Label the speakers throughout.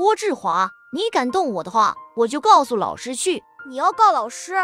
Speaker 1: 郭志华，你敢动我的话，我就告诉老师去。
Speaker 2: 你要告老师？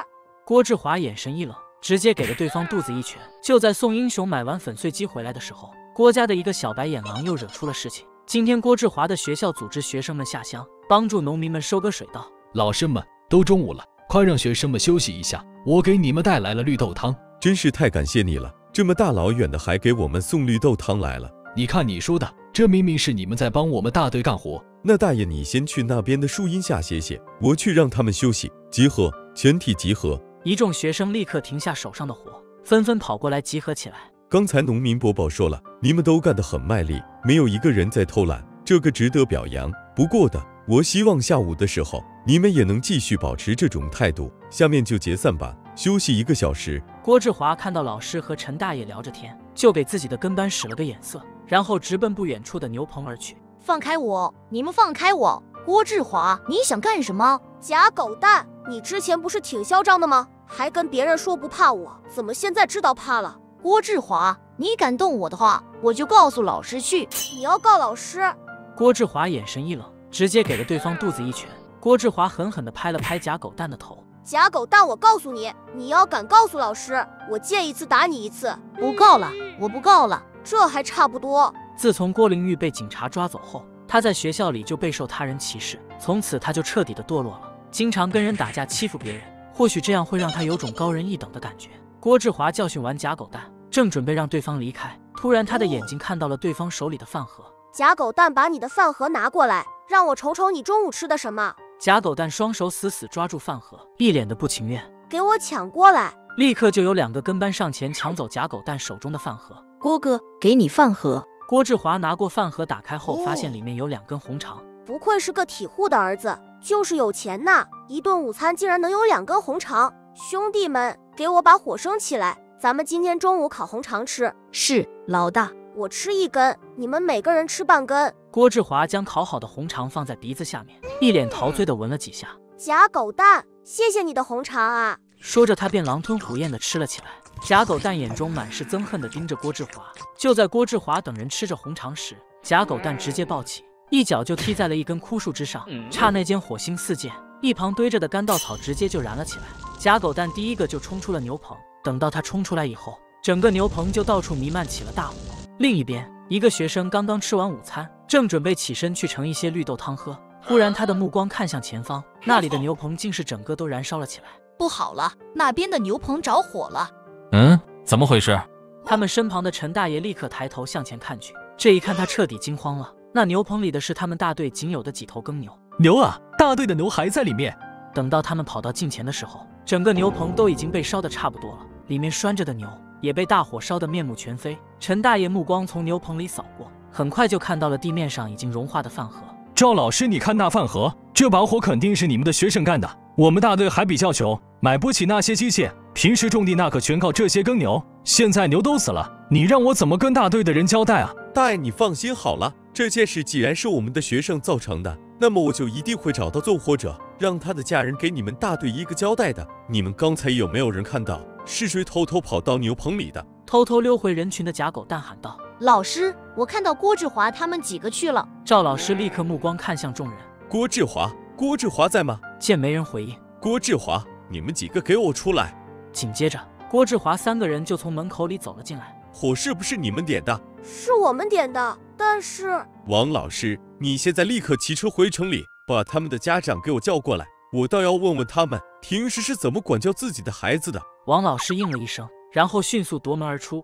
Speaker 3: 郭志华眼神一冷，直接给了对方肚子一拳。就在宋英雄买完粉碎机回来的时候，郭家的一个小白眼狼又惹出了事情。今天郭志华的学校组织学生们下乡，帮助农民们收割水稻。
Speaker 4: 老师们，都中午了，快让学生们休息一下。我给你们带来了绿豆汤，
Speaker 5: 真是太感谢你了。这么大老远的还给我们送绿豆汤来了。
Speaker 4: 你看你说的，这明明是你们在帮我们大队干活。
Speaker 5: 那大爷，你先去那边的树荫下歇歇，我去让他们休息。集合，全体集合！
Speaker 3: 一众学生立刻停下手上的活，纷纷跑过来集合起来。
Speaker 5: 刚才农民伯伯说了，你们都干得很卖力，没有一个人在偷懒，这个值得表扬。不过的，我希望下午的时候你们也能继续保持这种态度。下面就解散吧，休息一个小时。
Speaker 3: 郭志华看到老师和陈大爷聊着天，就给自己的跟班使了个眼色，然后直奔不远处的牛棚而去。
Speaker 1: 放开我！你们放开我！郭志华，你想干什么？
Speaker 2: 假狗蛋！你之前不是挺嚣张的吗？还跟别人说不怕我，怎么现在知道怕了？
Speaker 1: 郭志华，你敢动我的话，我就告诉老师去。
Speaker 2: 你要告老师？
Speaker 3: 郭志华眼神一冷，直接给了对方肚子一拳。郭志华狠狠地拍了拍假狗蛋的头。
Speaker 2: 假狗蛋，我告诉你，你要敢告诉老师，我见一次打你一次。
Speaker 1: 不告了，我不告了。
Speaker 2: 这还差不多。
Speaker 3: 自从郭玲玉被警察抓走后，他在学校里就备受他人歧视，从此他就彻底的堕落了，经常跟人打架欺负别人。或许这样会让他有种高人一等的感觉。郭志华教训完假狗蛋，正准备让对方离开，突然他的眼睛看到了对方手里的饭盒。
Speaker 2: 假狗蛋，把你的饭盒拿过来，让我瞅瞅你中午吃的什么。
Speaker 3: 假狗蛋双手死死抓住饭盒，一脸的不情愿。
Speaker 2: 给我抢过来！
Speaker 3: 立刻就有两个跟班上前抢走假狗蛋手中的饭盒。
Speaker 1: 郭哥，给你饭盒。
Speaker 3: 郭志华拿过饭盒，打开后发现里面有两根红肠。
Speaker 2: 不愧是个体户的儿子，就是有钱呐！一顿午餐竟然能有两根红肠。兄弟们，给我把火升起来，咱们今天中午烤红肠吃。
Speaker 1: 是，老大。
Speaker 2: 我吃一根，你们每个人吃半根。
Speaker 3: 郭志华将烤好的红肠放在鼻子下面，一脸陶醉的闻了几下。
Speaker 2: 假狗蛋，谢谢你的红肠啊！
Speaker 3: 说着，他便狼吞虎咽的吃了起来。假狗蛋眼中满是憎恨的盯着郭志华。就在郭志华等人吃着红肠时，假狗蛋直接暴起，一脚就踢在了一根枯树之上，刹那间火星四溅，一旁堆着的干稻草直接就燃了起来。假狗蛋第一个就冲出了牛棚，等到他冲出来以后，整个牛棚就到处弥漫起了大火。另一边，一个学生刚刚吃完午餐，正准备起身去盛一些绿豆汤喝，忽然他的目光看向前方，那里的牛棚竟是整个都燃烧了起来。
Speaker 1: 不好了，那边的牛棚着火了！
Speaker 6: 嗯，怎么回事？
Speaker 3: 他们身旁的陈大爷立刻抬头向前看去，这一看他彻底惊慌了。那牛棚里的是他们大队仅有的几头耕牛。
Speaker 4: 牛啊，大队的牛还在里面。
Speaker 3: 等到他们跑到近前的时候，整个牛棚都已经被烧得差不多了，里面拴着的牛也被大火烧得面目全非。陈大爷目光从牛棚里扫过，很快就看到了地面上已经融化的饭盒。
Speaker 4: 赵老师，你看那饭盒，这把火肯定是你们的学生干的。我们大队还比较穷，买不起那些机械，平时种地那可全靠这些耕牛。现在牛都死了，你让我怎么跟大队的人交代啊？
Speaker 5: 大爷，你放心好了，这件事既然是我们的学生造成的，那么我就一定会找到纵火者，让他的家人给你们大队一个交代的。你们刚才有没有人看到是谁偷偷跑到牛棚里的？
Speaker 3: 偷偷溜回人群的假狗蛋喊道：“
Speaker 1: 老师，我看到郭志华他们几个去了。”
Speaker 3: 赵老师立刻目光看向众人：“
Speaker 5: 郭志华，郭志华在吗？”
Speaker 3: 见没人回应，
Speaker 5: 郭志华，你们几个给我出来！
Speaker 3: 紧接着，郭志华三个人就从门口里走了进来。
Speaker 5: 火是不是你们点的？
Speaker 2: 是我们点的，但是
Speaker 5: 王老师，你现在立刻骑车回城里，把他们的家长给我叫过来，我倒要问问他们平时是怎么管教自己的孩子的。
Speaker 3: 王老师应了一声，然后迅速夺门而出。